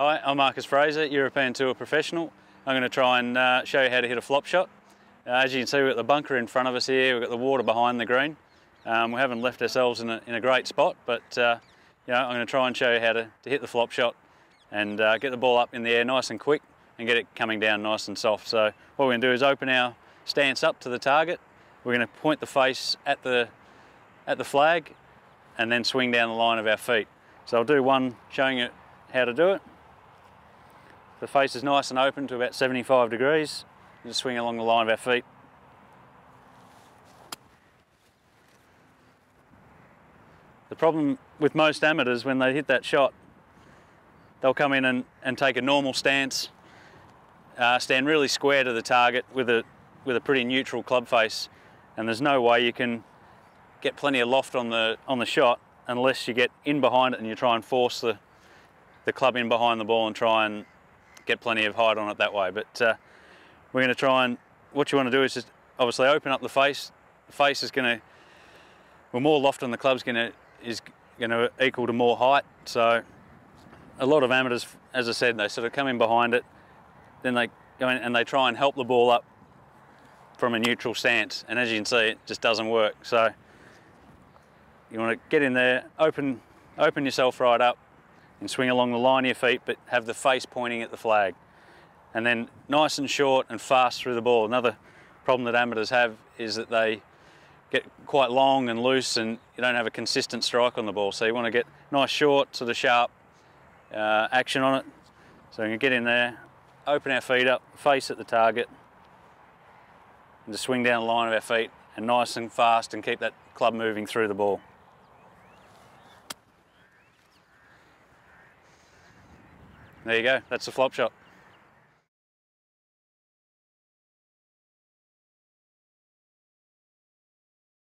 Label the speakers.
Speaker 1: Hi, I'm Marcus Fraser, European Tour professional. I'm going to try and uh, show you how to hit a flop shot. Uh, as you can see, we've got the bunker in front of us here, we've got the water behind the green. Um, we haven't left ourselves in a, in a great spot, but uh, you know, I'm going to try and show you how to, to hit the flop shot and uh, get the ball up in the air nice and quick and get it coming down nice and soft. So what we're going to do is open our stance up to the target. We're going to point the face at the, at the flag and then swing down the line of our feet. So I'll do one showing you how to do it. The face is nice and open to about 75 degrees. Just swing along the line of our feet. The problem with most amateurs when they hit that shot, they'll come in and, and take a normal stance, uh, stand really square to the target with a, with a pretty neutral club face, and there's no way you can get plenty of loft on the, on the shot unless you get in behind it and you try and force the, the club in behind the ball and try and get plenty of height on it that way. But uh, we're going to try and, what you want to do is just obviously open up the face. The face is going to, well more loft on the club's going to, is going to equal to more height. So a lot of amateurs, as I said, they sort of come in behind it, then they go in and they try and help the ball up from a neutral stance. And as you can see, it just doesn't work. So you want to get in there, open, open yourself right up, and swing along the line of your feet, but have the face pointing at the flag. And then nice and short and fast through the ball. Another problem that amateurs have is that they get quite long and loose and you don't have a consistent strike on the ball. So you want to get nice short, sort of sharp uh, action on it. So you can get in there, open our feet up, face at the target, and just swing down the line of our feet and nice and fast and keep that club moving through the ball. There you go, that's the flop shot.